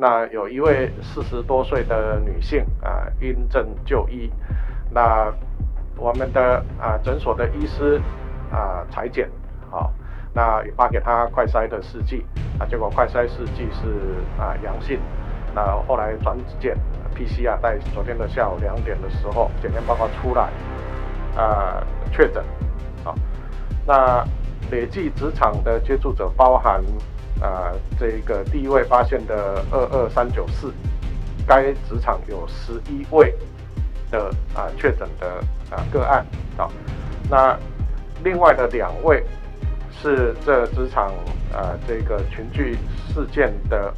那有一位四十多岁的女性啊，因症就医，那我们的啊诊所的医师啊裁剪，好，那也发给她快筛的试剂，啊，结果快筛试剂是啊阳性，那后来转检 PCR，在昨天的下午两点的时候，检验报告出来，啊确诊，好，那累计职场的接触者包含。啊，这个第一位发现的二二三九四，该职场有十一位的啊确诊的啊个案啊，那另外的两位是这职场啊这个群聚事件的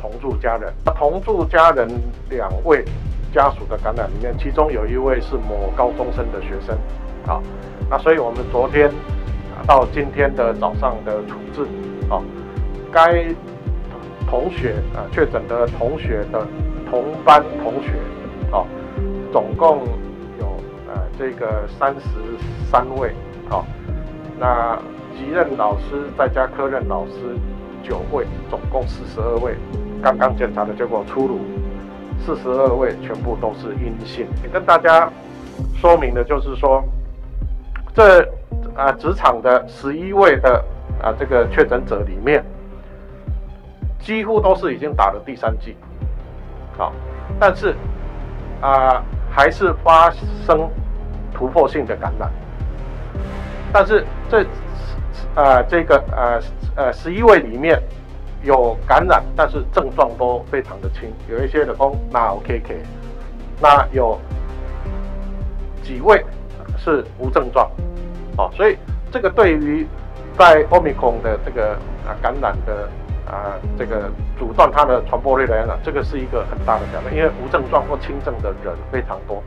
同住家人，同住家人两位家属的感染里面，其中有一位是某高中生的学生啊，那所以我们昨天到今天的早上的处置啊。该同学啊确诊的同学的同班同学，哦，总共有呃这个三十三位，哦，那级任老师再加科任老师九位，总共四十二位。刚刚检查的结果出炉，四十二位全部都是阴性。也跟大家说明的就是说，这啊职场的十一位的啊这个确诊者里面。几乎都是已经打了第三剂，好，但是啊还是发生突破性的感染，但是这啊这个呃呃十一位里面有感染，但是症状都非常的轻，有一些的工那 OK K，那有几位是无症状，哦，所以这个对于在奥密克戎的这个啊感染的。啊，这个阻断它的传播率来讲，这个是一个很大的挑战，因为无症状或轻症的人非常多。